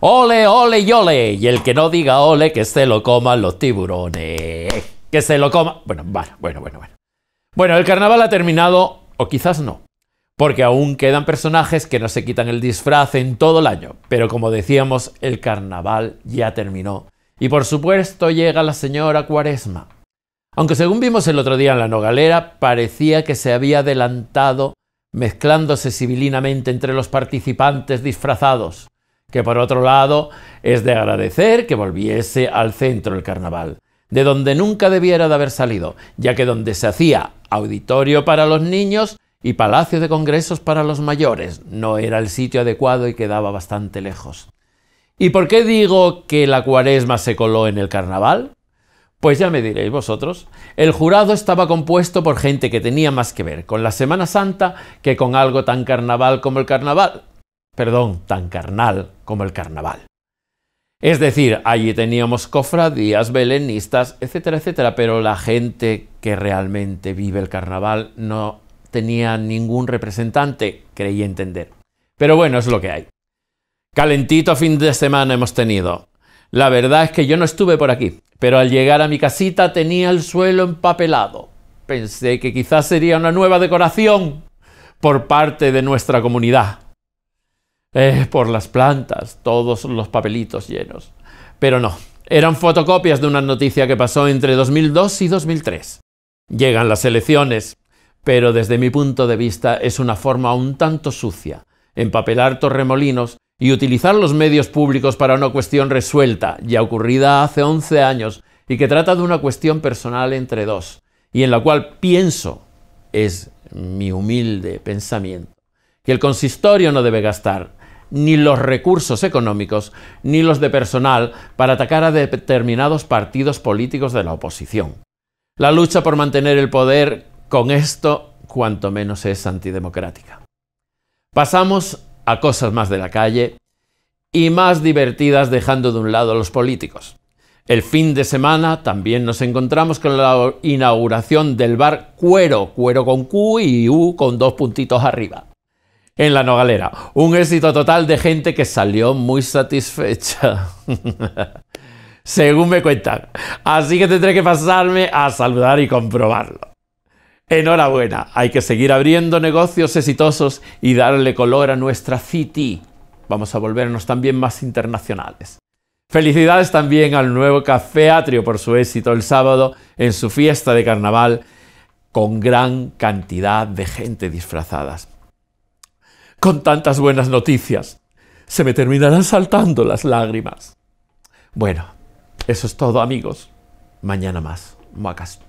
Ole, ole y ole. Y el que no diga ole, que se lo coman los tiburones. Que se lo coma. Bueno, bueno, bueno, bueno. Bueno, el carnaval ha terminado, o quizás no. Porque aún quedan personajes que no se quitan el disfraz en todo el año. Pero como decíamos, el carnaval ya terminó. Y por supuesto llega la señora Cuaresma. Aunque según vimos el otro día en la Nogalera, parecía que se había adelantado mezclándose civilinamente entre los participantes disfrazados, que por otro lado es de agradecer que volviese al centro el carnaval, de donde nunca debiera de haber salido, ya que donde se hacía auditorio para los niños y palacio de congresos para los mayores no era el sitio adecuado y quedaba bastante lejos. ¿Y por qué digo que la cuaresma se coló en el carnaval? Pues ya me diréis vosotros. El jurado estaba compuesto por gente que tenía más que ver con la Semana Santa que con algo tan carnaval como el carnaval. Perdón, tan carnal como el carnaval. Es decir, allí teníamos cofradías, belenistas, etcétera, etcétera, pero la gente que realmente vive el carnaval no tenía ningún representante, creí entender. Pero bueno, es lo que hay. Calentito fin de semana hemos tenido. La verdad es que yo no estuve por aquí, pero al llegar a mi casita tenía el suelo empapelado. Pensé que quizás sería una nueva decoración por parte de nuestra comunidad. Eh, por las plantas, todos los papelitos llenos. Pero no, eran fotocopias de una noticia que pasó entre 2002 y 2003. Llegan las elecciones, pero desde mi punto de vista es una forma un tanto sucia, empapelar torremolinos y utilizar los medios públicos para una cuestión resuelta, ya ocurrida hace 11 años, y que trata de una cuestión personal entre dos, y en la cual pienso, es mi humilde pensamiento, que el consistorio no debe gastar ni los recursos económicos ni los de personal para atacar a determinados partidos políticos de la oposición. La lucha por mantener el poder con esto, cuanto menos es antidemocrática. Pasamos a cosas más de la calle y más divertidas dejando de un lado a los políticos. El fin de semana también nos encontramos con la inauguración del bar Cuero, Cuero con Q y U con dos puntitos arriba. En la Nogalera, un éxito total de gente que salió muy satisfecha. Según me cuentan. Así que tendré que pasarme a saludar y comprobarlo. Enhorabuena, hay que seguir abriendo negocios exitosos y darle color a nuestra City. Vamos a volvernos también más internacionales. Felicidades también al nuevo Café Atrio por su éxito el sábado en su fiesta de carnaval con gran cantidad de gente disfrazadas. Con tantas buenas noticias, se me terminarán saltando las lágrimas. Bueno, eso es todo amigos. Mañana más. Muacas.